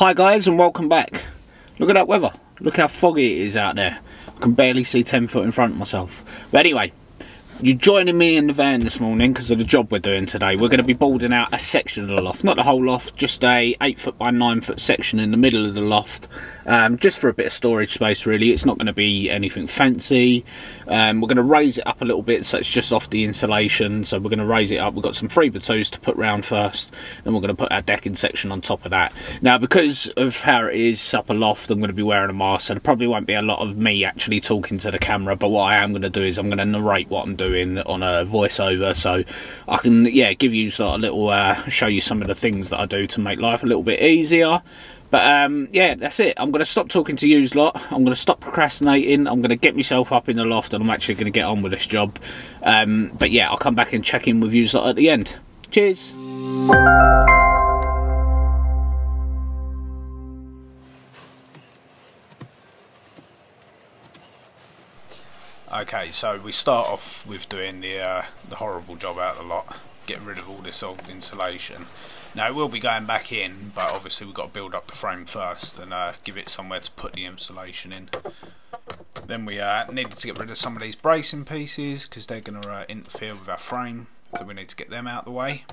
Hi guys and welcome back. Look at that weather. Look how foggy it is out there. I can barely see 10 foot in front of myself. But anyway, you're joining me in the van this morning because of the job we're doing today. We're going to be boarding out a section of the loft. Not the whole loft, just a 8 foot by 9 foot section in the middle of the loft um, just for a bit of storage space really. It's not going to be anything fancy. Um, we're going to raise it up a little bit so it's just off the insulation. So we're going to raise it up. We've got some 3 by 2s to put round first and we're going to put our decking section on top of that. Now because of how it is up a loft I'm going to be wearing a mask so there probably won't be a lot of me actually talking to the camera but what I am going to do is I'm going to narrate what I'm doing on a voiceover so I can yeah give you sort of a little uh, show you some of the things that I do to make life a little bit easier but um, yeah, that's it. I'm going to stop talking to you lot. I'm going to stop procrastinating. I'm going to get myself up in the loft and I'm actually going to get on with this job. Um, but yeah, I'll come back and check in with you lot at the end. Cheers. Okay, so we start off with doing the uh, the horrible job out of the lot, getting rid of all this old insulation. Now we'll be going back in, but obviously we've got to build up the frame first and uh, give it somewhere to put the insulation in. Then we uh, needed to get rid of some of these bracing pieces because they're going to uh, interfere with our frame, so we need to get them out of the way.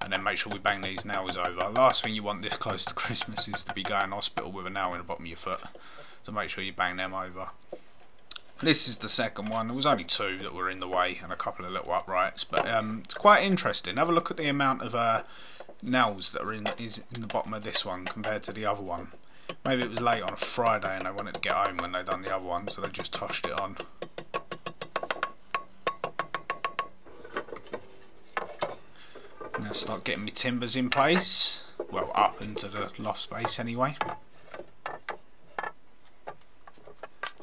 And then make sure we bang these nails over. Last thing you want this close to Christmas is to be going hospital with a nail in the bottom of your foot. So make sure you bang them over. This is the second one. There was only two that were in the way and a couple of little uprights, but um, it's quite interesting. Have a look at the amount of uh, nails that are in is in the bottom of this one compared to the other one. Maybe it was late on a Friday and they wanted to get home when they'd done the other one, so they just toshed it on. Now start getting my timbers in place. Well, up into the loft space anyway.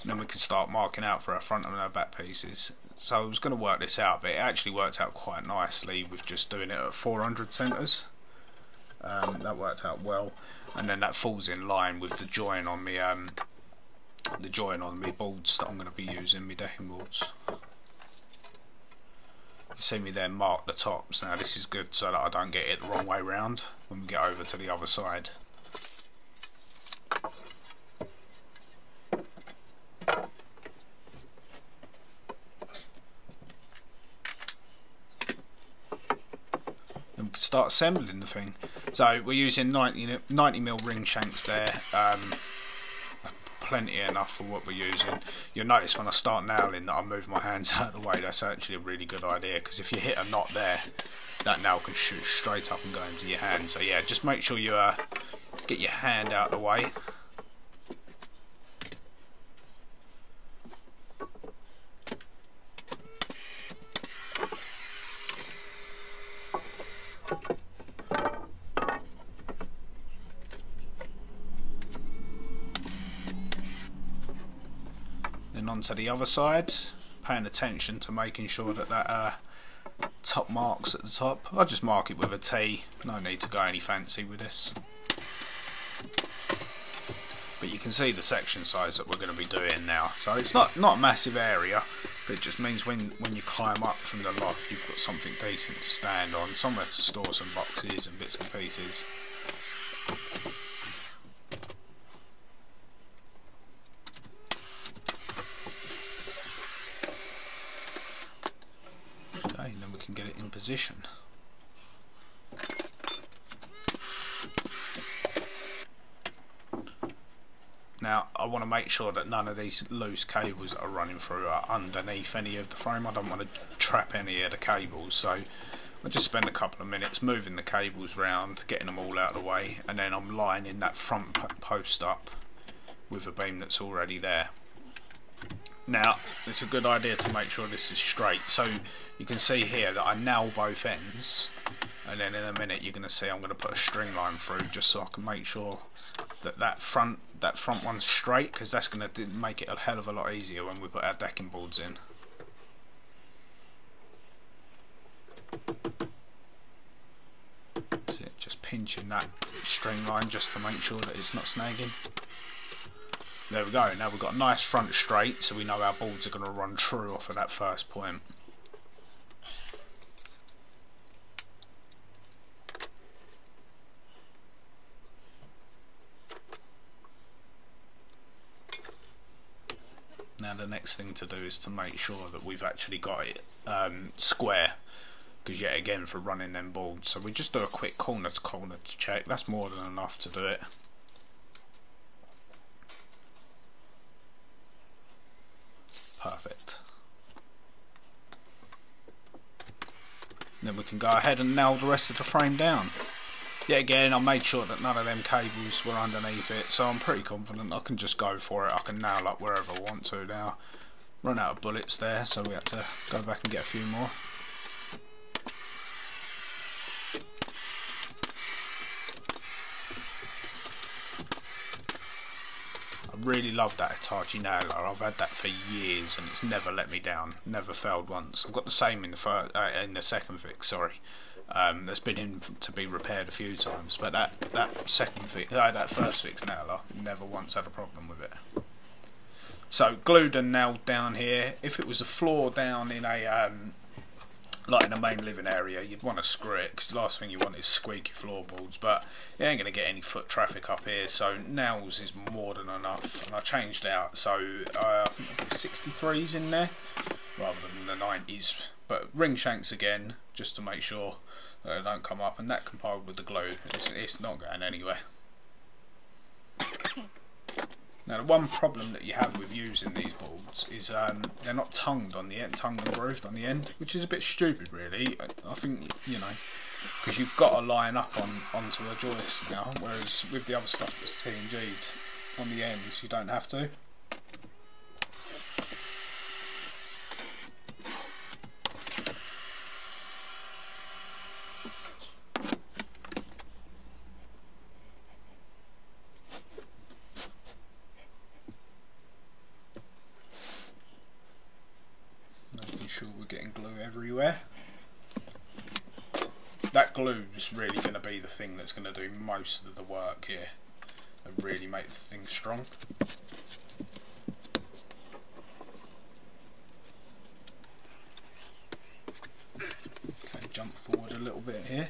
And then we can start marking out for our front and our back pieces. So I was going to work this out, but it actually worked out quite nicely with just doing it at 400 centres. Um, that worked out well, and then that falls in line with the join on me, um, the join on me boards that I'm going to be using, my decking boards. You see me there mark the tops. Now this is good so that I don't get it the wrong way round when we get over to the other side. Start assembling the thing. So we're using 90, 90 mil ring shanks there, um, plenty enough for what we're using. You'll notice when I start nailing that I move my hands out of the way, that's actually a really good idea because if you hit a knot there, that nail can shoot straight up and go into your hand. So yeah, just make sure you uh, get your hand out of the way. Onto the other side paying attention to making sure that that uh, top marks at the top. I'll just mark it with a T. No need to go any fancy with this. But you can see the section size that we're going to be doing now. So it's not not a massive area but it just means when when you climb up from the loft you've got something decent to stand on somewhere to store some boxes and bits and pieces position. Now I want to make sure that none of these loose cables that are running through are underneath any of the frame. I don't want to trap any of the cables so I just spend a couple of minutes moving the cables round, getting them all out of the way and then I'm lining that front post up with a beam that's already there. Now, it's a good idea to make sure this is straight. So you can see here that I nail both ends and then in a minute you're going to see I'm going to put a string line through just so I can make sure that that front that front one's straight because that's going to make it a hell of a lot easier when we put our decking boards in. Just pinching that string line just to make sure that it's not snagging. There we go. Now we've got a nice front straight, so we know our boards are going to run true off of that first point. Now the next thing to do is to make sure that we've actually got it um, square because yet again for running them boards so we just do a quick corner to corner to check that's more than enough to do it perfect then we can go ahead and nail the rest of the frame down. Yet again I made sure that none of them cables were underneath it so I'm pretty confident I can just go for it. I can nail up wherever I want to now. Run out of bullets there so we had to go back and get a few more really love that Hitachi nailer. I've had that for years and it's never let me down. Never failed once. I've got the same in the first, uh, in the second fix. Sorry, um, that's been in to be repaired a few times. But that that second fix, uh, that first fix nailer, never once had a problem with it. So glued and nailed down here. If it was a floor down in a um, like in the main living area, you'd want to screw it because the last thing you want is squeaky floorboards. But you ain't going to get any foot traffic up here, so nails is more than enough. And I changed out, so uh, I think I put 63s in there rather than the 90s. But ring shanks again, just to make sure that they don't come up. And that compiled with the glue, it's, it's not going anywhere. Now the one problem that you have with using these boards is um, they're not tongued on the end, tongued and grooved on the end, which is a bit stupid really. I, think, you know, because you've got to line up on onto a joist now, whereas with the other stuff that's T&G'd on the ends you don't have to. Everywhere. That glue is really going to be the thing that's going to do most of the work here and really make the thing strong. Okay, jump forward a little bit here.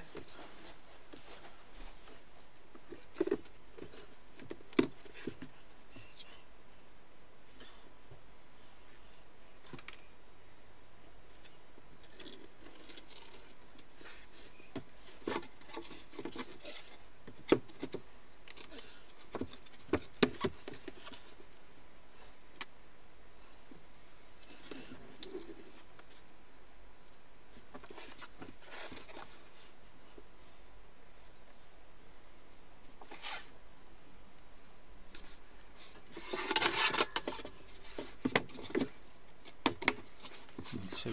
see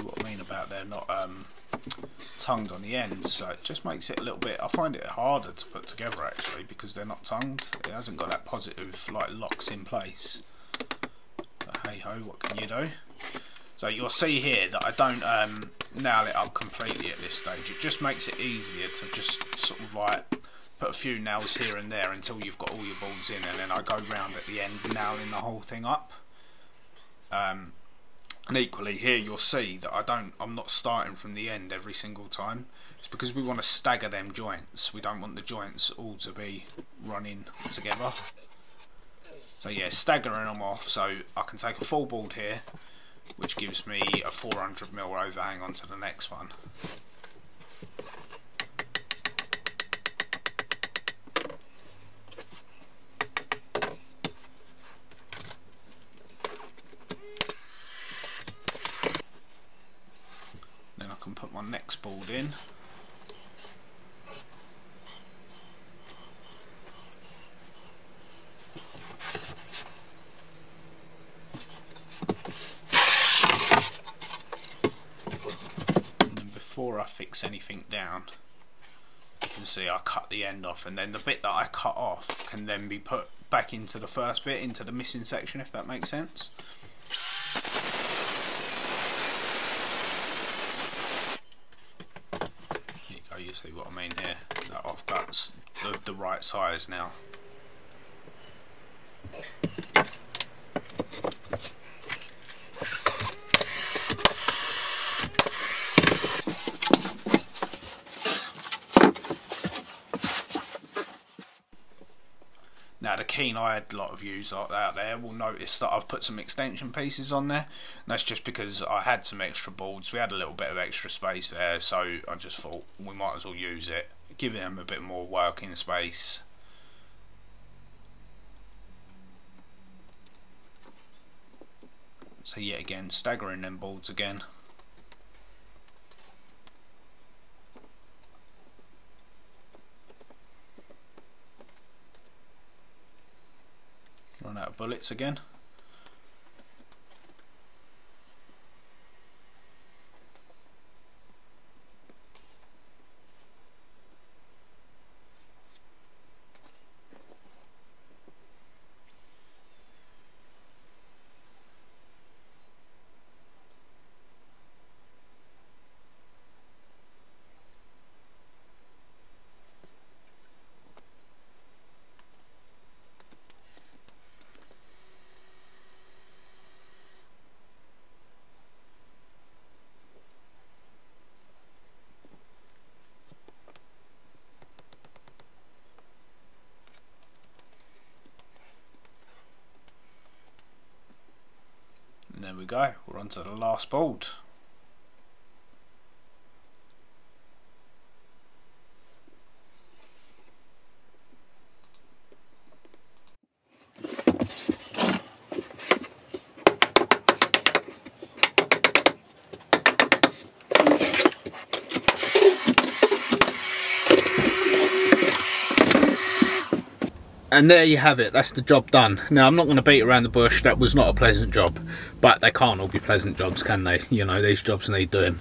they're not um, tongued on the ends so it just makes it a little bit I find it harder to put together actually because they're not tongued. It hasn't got that positive like locks in place. But hey ho what can you do? So you'll see here that I don't um, nail it up completely at this stage. It just makes it easier to just sort of like put a few nails here and there until you've got all your boards in and then I go round at the end nailing the whole thing up. Um, and equally here you'll see that I don't I'm not starting from the end every single time. It's because we want to stagger them joints. We don't want the joints all to be running together. So yeah staggering them off. So I can take a full board here which gives me a 400mm overhang onto the next one next board in. And before I fix anything down, you can see I cut the end off and then the bit that I cut off can then be put back into the first bit, into the missing section if that makes sense. See what I mean here. That off that's the, the right size now. Keen-eyed lot of yous out there will notice that I've put some extension pieces on there. And that's just because I had some extra boards. We had a little bit of extra space there, so I just thought we might as well use it, giving them a bit more working space. So yet again, staggering them boards again. Bullets again. there we go, we're on to the last board. And there you have it that's the job done. Now i'm not going to beat around the bush that was not a pleasant job. But they can't all be pleasant jobs can they? You know these jobs need doing.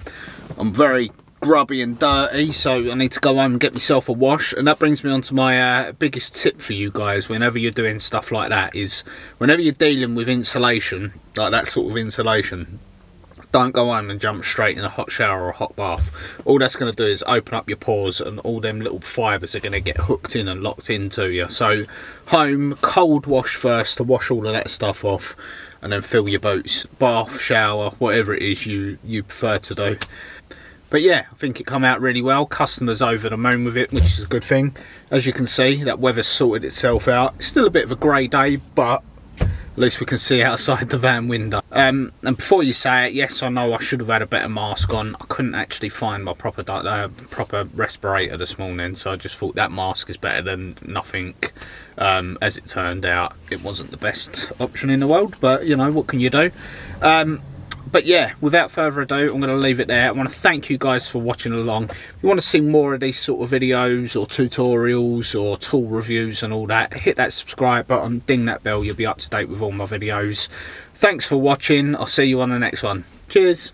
I'm very grubby and dirty so i need to go home and get myself a wash. And that brings me on to my uh, biggest tip for you guys whenever you're doing stuff like that is whenever you're dealing with insulation like that sort of insulation don't go home and jump straight in a hot shower or a hot bath. All that's going to do is open up your pores and all them little fibres are going to get hooked in and locked into you. So home, cold wash first to wash all of that stuff off and then fill your boots. Bath, shower, whatever it is you, you prefer to do. But yeah, I think it come out really well. Customers over the moon with it, which is a good thing. As you can see, that weather's sorted itself out. It's still a bit of a grey day, but at least we can see outside the van window. Um, and before you say it, yes, I know I should have had a better mask on. I couldn't actually find my proper uh, proper respirator this morning, so I just thought that mask is better than nothing. Um, as it turned out, it wasn't the best option in the world, but you know, what can you do? Um, but yeah, without further ado, I'm going to leave it there. I want to thank you guys for watching along. If you want to see more of these sort of videos or tutorials or tool reviews and all that, hit that subscribe button, ding that bell, you'll be up to date with all my videos. Thanks for watching. I'll see you on the next one. Cheers.